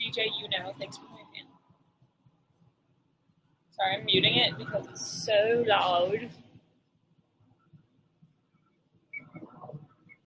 DJ You Know, thanks for coming in. Sorry, I'm muting it because it's so loud.